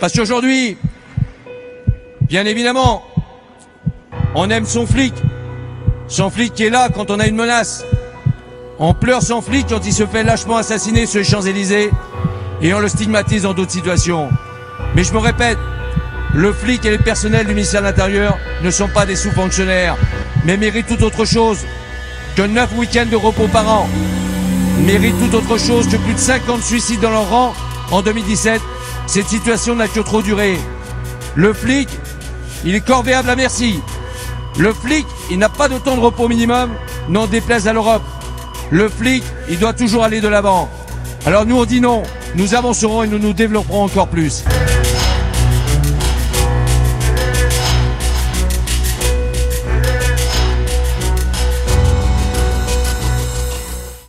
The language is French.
Parce qu'aujourd'hui, bien évidemment, on aime son flic. Son flic qui est là quand on a une menace. On pleure son flic quand il se fait lâchement assassiner sur les Champs-Élysées et on le stigmatise dans d'autres situations. Mais je me répète, le flic et le personnel du ministère de l'Intérieur ne sont pas des sous-fonctionnaires, mais méritent tout autre chose que 9 week-ends de repos par an, méritent tout autre chose que plus de 50 suicides dans leur rang en 2017. Cette situation n'a que trop duré. Le flic, il est corvéable à merci. Le flic, il n'a pas de temps de repos minimum, n'en déplaise à l'Europe. Le flic, il doit toujours aller de l'avant. Alors nous on dit non, nous avancerons et nous nous développerons encore plus.